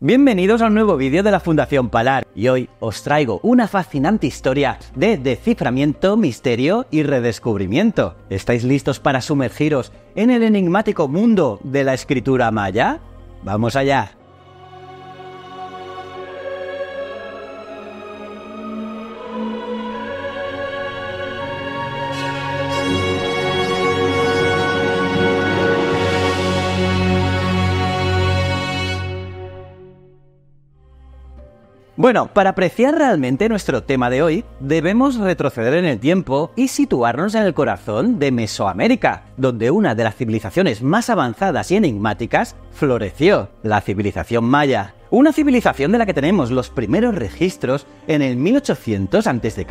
Bienvenidos a un nuevo vídeo de la Fundación Palar y hoy os traigo una fascinante historia de desciframiento, misterio y redescubrimiento. ¿Estáis listos para sumergiros en el enigmático mundo de la escritura maya? ¡Vamos allá! Bueno, para apreciar realmente nuestro tema de hoy, debemos retroceder en el tiempo y situarnos en el corazón de Mesoamérica, donde una de las civilizaciones más avanzadas y enigmáticas floreció, la civilización maya. Una civilización de la que tenemos los primeros registros en el 1800 a.C.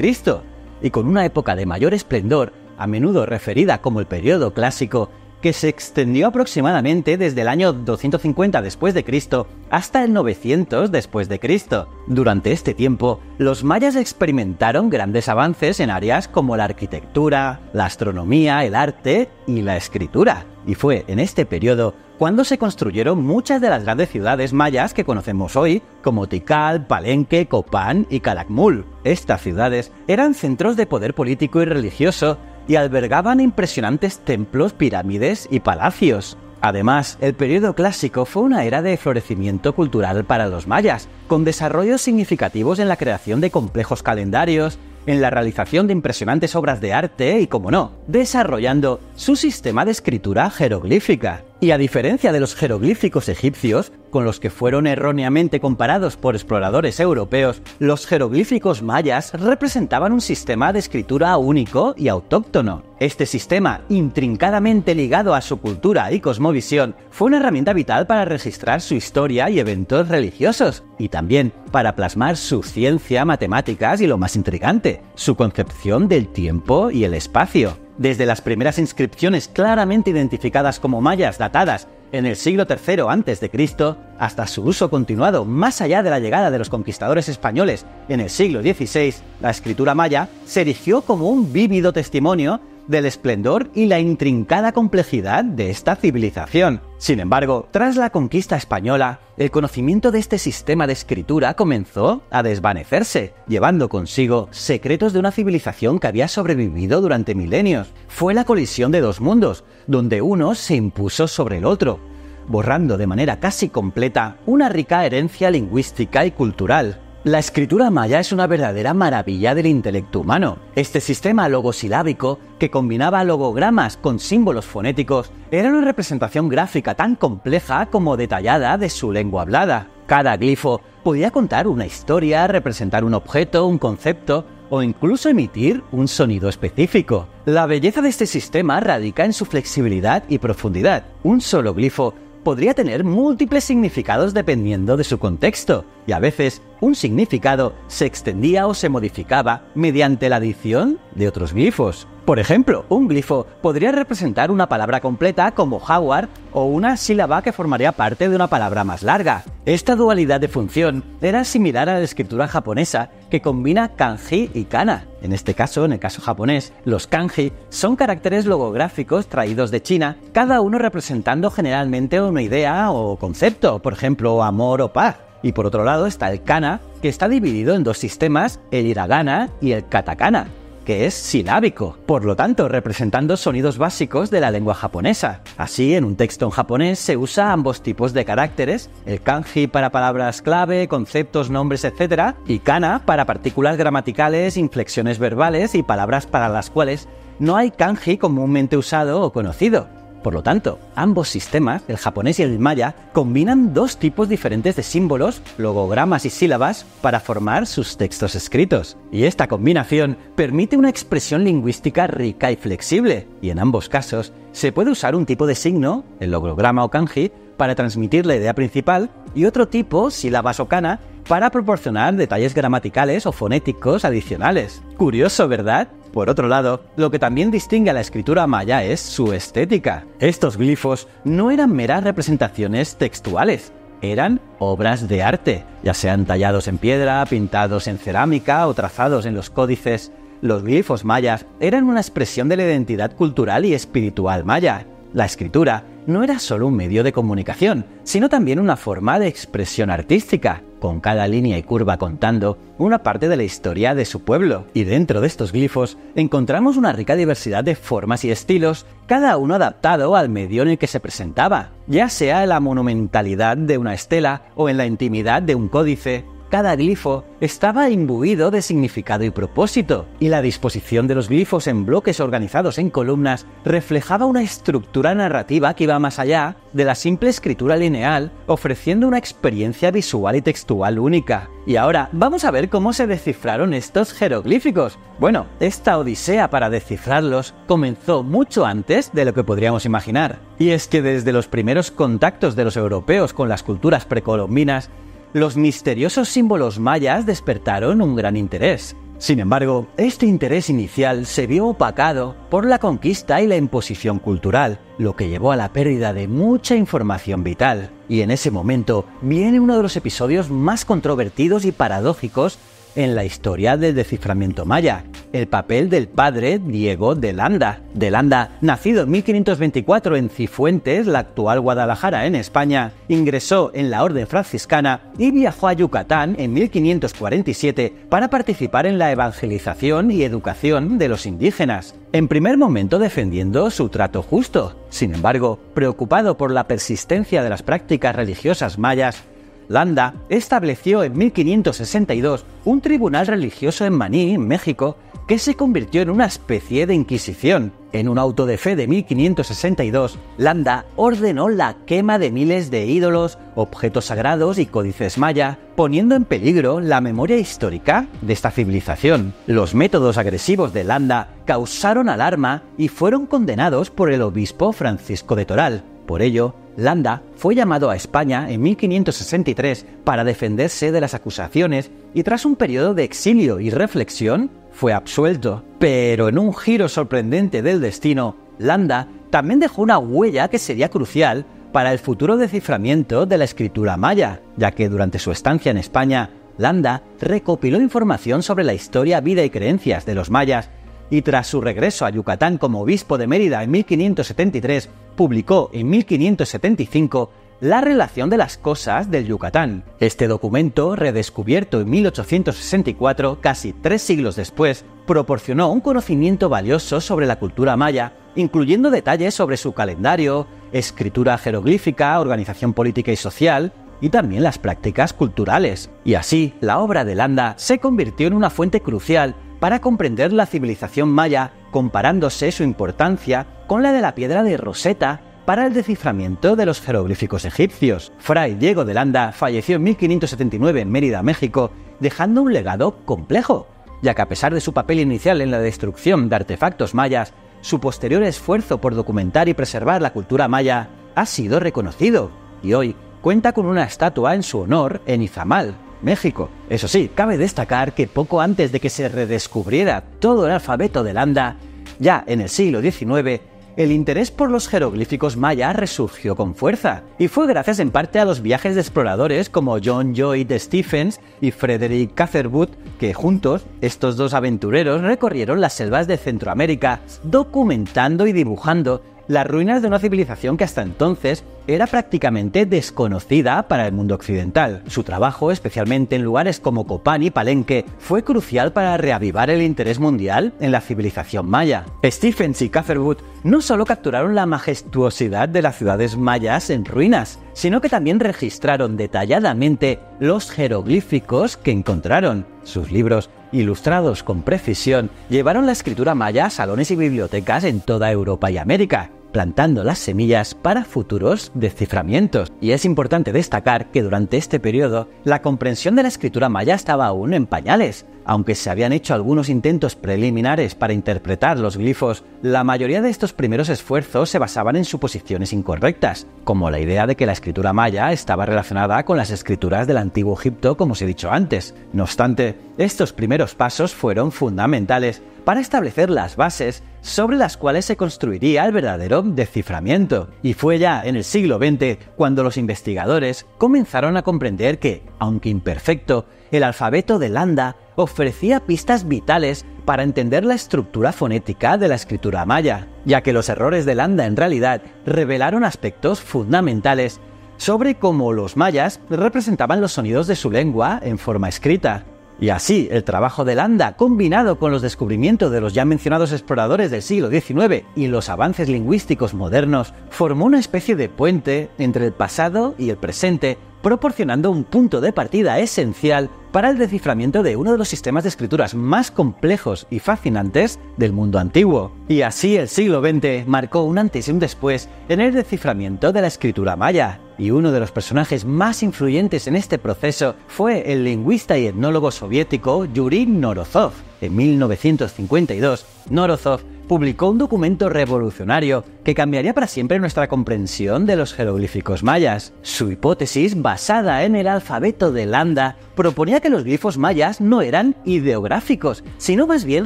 y con una época de mayor esplendor, a menudo referida como el periodo clásico, que se extendió aproximadamente desde el año 250 después de Cristo hasta el 900 después de Cristo. Durante este tiempo, los mayas experimentaron grandes avances en áreas como la arquitectura, la astronomía, el arte y la escritura. Y fue en este periodo cuando se construyeron muchas de las grandes ciudades mayas que conocemos hoy, como Tikal, Palenque, Copán y Calakmul. Estas ciudades eran centros de poder político y religioso y albergaban impresionantes templos, pirámides y palacios. Además, el periodo clásico fue una era de florecimiento cultural para los mayas, con desarrollos significativos en la creación de complejos calendarios, en la realización de impresionantes obras de arte y, como no, desarrollando su sistema de escritura jeroglífica. Y a diferencia de los jeroglíficos egipcios, con los que fueron erróneamente comparados por exploradores europeos, los jeroglíficos mayas representaban un sistema de escritura único y autóctono. Este sistema, intrincadamente ligado a su cultura y cosmovisión, fue una herramienta vital para registrar su historia y eventos religiosos, y también para plasmar su ciencia, matemáticas y lo más intrigante, su concepción del tiempo y el espacio. Desde las primeras inscripciones claramente identificadas como mayas datadas en el siglo III a.C. hasta su uso continuado más allá de la llegada de los conquistadores españoles en el siglo XVI, la escritura maya se erigió como un vívido testimonio del esplendor y la intrincada complejidad de esta civilización. Sin embargo, tras la conquista española, el conocimiento de este sistema de escritura comenzó a desvanecerse, llevando consigo secretos de una civilización que había sobrevivido durante milenios. Fue la colisión de dos mundos, donde uno se impuso sobre el otro, borrando de manera casi completa una rica herencia lingüística y cultural. La escritura maya es una verdadera maravilla del intelecto humano. Este sistema logosilábico, que combinaba logogramas con símbolos fonéticos, era una representación gráfica tan compleja como detallada de su lengua hablada. Cada glifo podía contar una historia, representar un objeto, un concepto, o incluso emitir un sonido específico. La belleza de este sistema radica en su flexibilidad y profundidad. Un solo glifo podría tener múltiples significados dependiendo de su contexto, y a veces un significado se extendía o se modificaba mediante la adición de otros glifos. Por ejemplo, un glifo podría representar una palabra completa como jaguar o una sílaba que formaría parte de una palabra más larga. Esta dualidad de función era similar a la escritura japonesa que combina kanji y kana. En este caso, en el caso japonés, los kanji son caracteres logográficos traídos de China, cada uno representando generalmente una idea o concepto, por ejemplo, amor o paz. Y por otro lado está el kana, que está dividido en dos sistemas, el hiragana y el katakana que es silábico, por lo tanto representando sonidos básicos de la lengua japonesa. Así, en un texto en japonés se usa ambos tipos de caracteres, el kanji para palabras clave, conceptos, nombres, etc., y kana para partículas gramaticales, inflexiones verbales y palabras para las cuales no hay kanji comúnmente usado o conocido. Por lo tanto, ambos sistemas, el japonés y el maya, combinan dos tipos diferentes de símbolos, logogramas y sílabas para formar sus textos escritos. Y esta combinación permite una expresión lingüística rica y flexible, y en ambos casos se puede usar un tipo de signo, el logograma o kanji, para transmitir la idea principal y otro tipo, sílabas o kana, para proporcionar detalles gramaticales o fonéticos adicionales. Curioso, ¿verdad? Por otro lado, lo que también distingue a la escritura maya es su estética. Estos glifos no eran meras representaciones textuales, eran obras de arte, ya sean tallados en piedra, pintados en cerámica o trazados en los códices. Los glifos mayas eran una expresión de la identidad cultural y espiritual maya. La escritura no era solo un medio de comunicación, sino también una forma de expresión artística, con cada línea y curva contando una parte de la historia de su pueblo. Y dentro de estos glifos encontramos una rica diversidad de formas y estilos, cada uno adaptado al medio en el que se presentaba, ya sea en la monumentalidad de una estela o en la intimidad de un códice, cada glifo estaba imbuido de significado y propósito, y la disposición de los glifos en bloques organizados en columnas reflejaba una estructura narrativa que iba más allá de la simple escritura lineal, ofreciendo una experiencia visual y textual única. Y ahora vamos a ver cómo se descifraron estos jeroglíficos. Bueno, esta odisea para descifrarlos comenzó mucho antes de lo que podríamos imaginar. Y es que desde los primeros contactos de los europeos con las culturas precolombinas, los misteriosos símbolos mayas despertaron un gran interés. Sin embargo, este interés inicial se vio opacado por la conquista y la imposición cultural, lo que llevó a la pérdida de mucha información vital. Y en ese momento viene uno de los episodios más controvertidos y paradójicos en la historia del desciframiento maya, el papel del padre Diego de Landa. De Landa, nacido en 1524 en Cifuentes, la actual Guadalajara en España, ingresó en la Orden Franciscana y viajó a Yucatán en 1547 para participar en la evangelización y educación de los indígenas, en primer momento defendiendo su trato justo. Sin embargo, preocupado por la persistencia de las prácticas religiosas mayas, Landa estableció en 1562 un tribunal religioso en Maní, México, que se convirtió en una especie de inquisición. En un auto de fe de 1562, Landa ordenó la quema de miles de ídolos, objetos sagrados y códices maya, poniendo en peligro la memoria histórica de esta civilización. Los métodos agresivos de Landa causaron alarma y fueron condenados por el obispo Francisco de Toral. Por ello, Landa fue llamado a España en 1563 para defenderse de las acusaciones y tras un periodo de exilio y reflexión fue absuelto. Pero en un giro sorprendente del destino, Landa también dejó una huella que sería crucial para el futuro desciframiento de la escritura maya, ya que durante su estancia en España, Landa recopiló información sobre la historia, vida y creencias de los mayas y tras su regreso a Yucatán como obispo de Mérida en 1573, publicó en 1575 La relación de las cosas del Yucatán. Este documento, redescubierto en 1864, casi tres siglos después, proporcionó un conocimiento valioso sobre la cultura maya, incluyendo detalles sobre su calendario, escritura jeroglífica, organización política y social, y también las prácticas culturales. Y así, la obra de Landa se convirtió en una fuente crucial para comprender la civilización maya, comparándose su importancia con la de la piedra de Rosetta para el desciframiento de los jeroglíficos egipcios. Fray Diego de Landa falleció en 1579 en Mérida, México, dejando un legado complejo, ya que a pesar de su papel inicial en la destrucción de artefactos mayas, su posterior esfuerzo por documentar y preservar la cultura maya ha sido reconocido, y hoy cuenta con una estatua en su honor en Izamal, México. Eso sí, cabe destacar que poco antes de que se redescubriera todo el alfabeto de Landa, ya en el siglo XIX, el interés por los jeroglíficos maya resurgió con fuerza, y fue gracias en parte a los viajes de exploradores como John Lloyd Stephens y Frederick Catherwood, que juntos, estos dos aventureros recorrieron las selvas de Centroamérica, documentando y dibujando las ruinas de una civilización que hasta entonces era prácticamente desconocida para el mundo occidental. Su trabajo, especialmente en lugares como Copán y Palenque, fue crucial para reavivar el interés mundial en la civilización maya. Stephens y Catherwood no solo capturaron la majestuosidad de las ciudades mayas en ruinas, sino que también registraron detalladamente los jeroglíficos que encontraron. Sus libros, ilustrados con precisión, llevaron la escritura maya a salones y bibliotecas en toda Europa y América, plantando las semillas para futuros desciframientos. Y es importante destacar que durante este periodo la comprensión de la escritura maya estaba aún en pañales. Aunque se habían hecho algunos intentos preliminares para interpretar los glifos, la mayoría de estos primeros esfuerzos se basaban en suposiciones incorrectas, como la idea de que la escritura maya estaba relacionada con las escrituras del antiguo Egipto, como os he dicho antes. No obstante, estos primeros pasos fueron fundamentales para establecer las bases sobre las cuales se construiría el verdadero desciframiento. Y fue ya en el siglo XX cuando los investigadores comenzaron a comprender que, aunque imperfecto, el alfabeto de Landa ofrecía pistas vitales para entender la estructura fonética de la escritura maya. ya que los errores de Landa en realidad revelaron aspectos fundamentales sobre cómo los mayas representaban los sonidos de su lengua en forma escrita. Y así, el trabajo de Landa, combinado con los descubrimientos de los ya mencionados exploradores del siglo XIX y los avances lingüísticos modernos, formó una especie de puente entre el pasado y el presente, proporcionando un punto de partida esencial para el desciframiento de uno de los sistemas de escrituras más complejos y fascinantes del mundo antiguo. Y así el siglo XX marcó un antes y un después en el desciframiento de la escritura maya, y uno de los personajes más influyentes en este proceso fue el lingüista y etnólogo soviético Yuri Norozov. En 1952, Norozov publicó un documento revolucionario que cambiaría para siempre nuestra comprensión de los jeroglíficos mayas. Su hipótesis, basada en el alfabeto de Landa, proponía que los glifos mayas no eran ideográficos, sino más bien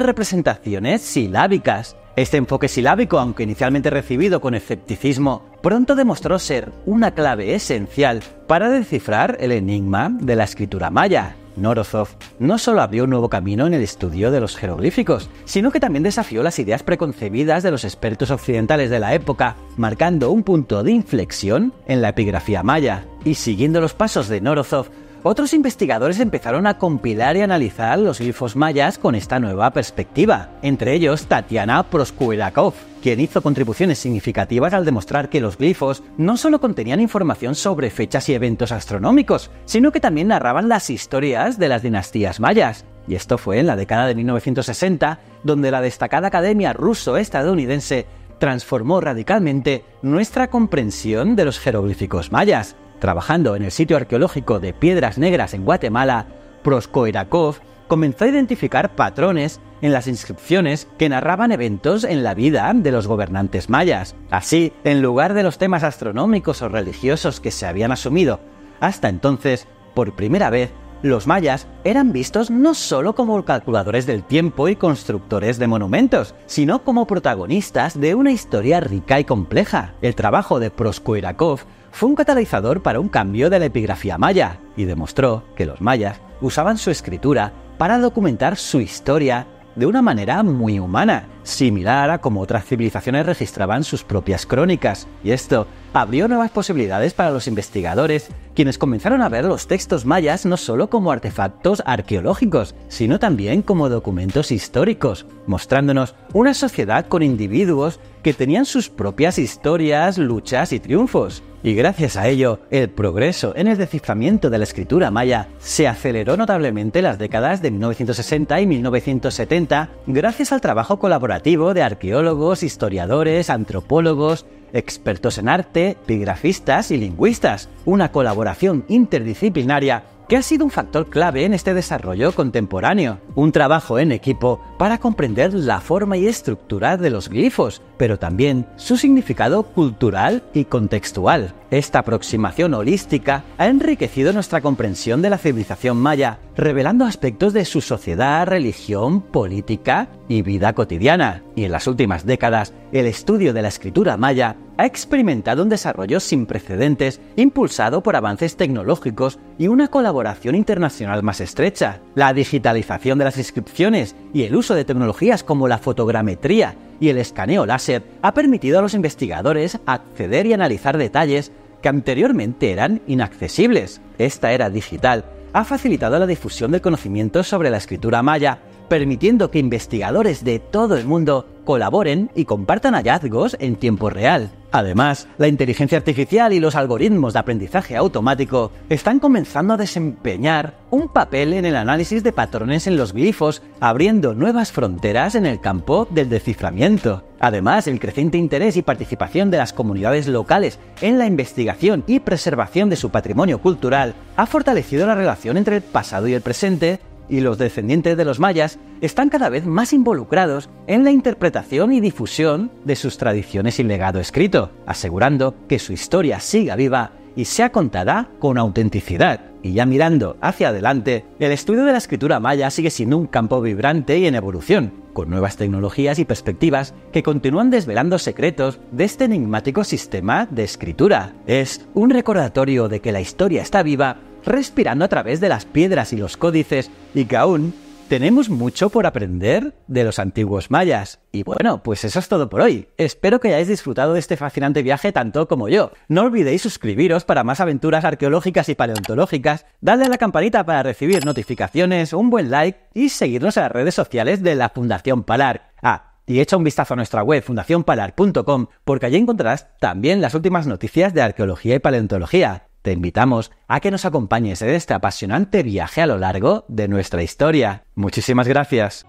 representaciones silábicas. Este enfoque silábico, aunque inicialmente recibido con escepticismo, pronto demostró ser una clave esencial para descifrar el enigma de la escritura maya. Norozov no solo abrió un nuevo camino en el estudio de los jeroglíficos, sino que también desafió las ideas preconcebidas de los expertos occidentales de la época, marcando un punto de inflexión en la epigrafía maya. Y siguiendo los pasos de Norozov, otros investigadores empezaron a compilar y analizar los glifos mayas con esta nueva perspectiva, entre ellos Tatiana Proskuelakov, quien hizo contribuciones significativas al demostrar que los glifos no solo contenían información sobre fechas y eventos astronómicos, sino que también narraban las historias de las dinastías mayas. Y esto fue en la década de 1960, donde la destacada Academia Ruso-Estadounidense transformó radicalmente nuestra comprensión de los jeroglíficos mayas. Trabajando en el sitio arqueológico de Piedras Negras en Guatemala, Proskoirakov comenzó a identificar patrones en las inscripciones que narraban eventos en la vida de los gobernantes mayas. Así, en lugar de los temas astronómicos o religiosos que se habían asumido hasta entonces, por primera vez, los mayas eran vistos no solo como calculadores del tiempo y constructores de monumentos, sino como protagonistas de una historia rica y compleja. El trabajo de Proskoirakov fue un catalizador para un cambio de la epigrafía maya y demostró que los mayas usaban su escritura para documentar su historia de una manera muy humana, similar a como otras civilizaciones registraban sus propias crónicas, y esto abrió nuevas posibilidades para los investigadores, quienes comenzaron a ver los textos mayas no solo como artefactos arqueológicos, sino también como documentos históricos, mostrándonos una sociedad con individuos que tenían sus propias historias, luchas y triunfos. Y gracias a ello, el progreso en el desciframiento de la escritura maya se aceleró notablemente en las décadas de 1960 y 1970 gracias al trabajo colaborativo de arqueólogos, historiadores, antropólogos, expertos en arte, epigrafistas y lingüistas, una colaboración interdisciplinaria que ha sido un factor clave en este desarrollo contemporáneo, un trabajo en equipo para comprender la forma y estructura de los glifos, pero también su significado cultural y contextual. Esta aproximación holística ha enriquecido nuestra comprensión de la civilización maya, revelando aspectos de su sociedad, religión, política y vida cotidiana. Y en las últimas décadas, el estudio de la escritura maya ha experimentado un desarrollo sin precedentes, impulsado por avances tecnológicos y una colaboración internacional más estrecha. La digitalización de las inscripciones y el uso de tecnologías como la fotogrametría y el escaneo láser ha permitido a los investigadores acceder y analizar detalles que anteriormente eran inaccesibles. Esta era digital ha facilitado la difusión del conocimiento sobre la escritura maya, permitiendo que investigadores de todo el mundo colaboren y compartan hallazgos en tiempo real. Además, la inteligencia artificial y los algoritmos de aprendizaje automático están comenzando a desempeñar un papel en el análisis de patrones en los glifos, abriendo nuevas fronteras en el campo del desciframiento. Además, el creciente interés y participación de las comunidades locales en la investigación y preservación de su patrimonio cultural ha fortalecido la relación entre el pasado y el presente, y los descendientes de los mayas están cada vez más involucrados en la interpretación y difusión de sus tradiciones y legado escrito, asegurando que su historia siga viva y sea contada con autenticidad. Y ya mirando hacia adelante, el estudio de la escritura maya sigue siendo un campo vibrante y en evolución, con nuevas tecnologías y perspectivas que continúan desvelando secretos de este enigmático sistema de escritura. Es un recordatorio de que la historia está viva respirando a través de las piedras y los códices y que aún Tenemos mucho por aprender de los antiguos mayas. Y bueno, pues eso es todo por hoy. Espero que hayáis disfrutado de este fascinante viaje tanto como yo. No olvidéis suscribiros para más aventuras arqueológicas y paleontológicas, darle a la campanita para recibir notificaciones, un buen like y seguirnos en las redes sociales de la Fundación Palar. Ah, y echa un vistazo a nuestra web fundacionpalar.com porque allí encontrarás también las últimas noticias de arqueología y paleontología. Te invitamos a que nos acompañes en este apasionante viaje a lo largo de nuestra historia. Muchísimas gracias.